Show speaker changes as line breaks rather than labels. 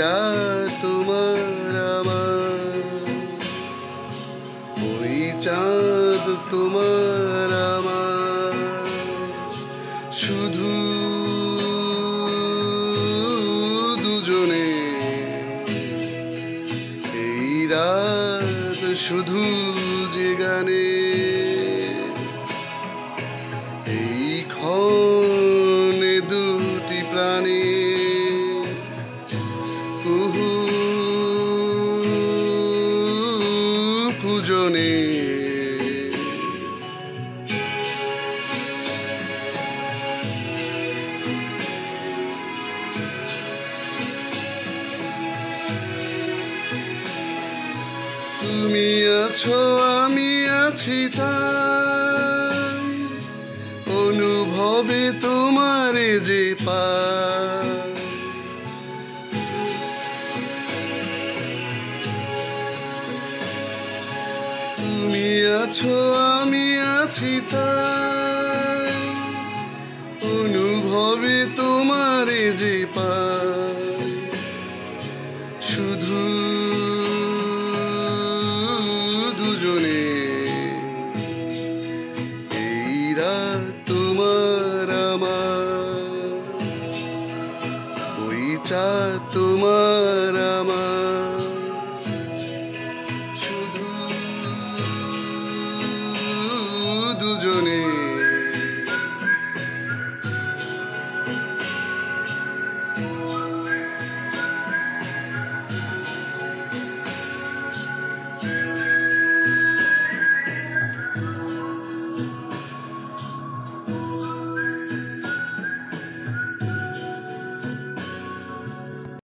রাত তোমার আমার। ওই চাঁদ তোমার আমার। শুধু দুজনে এই রাত শুধু যে গানে এই ক্ষণে তুমি আছো, আমি আছি তাই। অনুভবে তোমারে যে পাই। তুমি আছো, আমি আছি তাই। অনুভবে তোমারে যে পাই। শুধু चतुमरम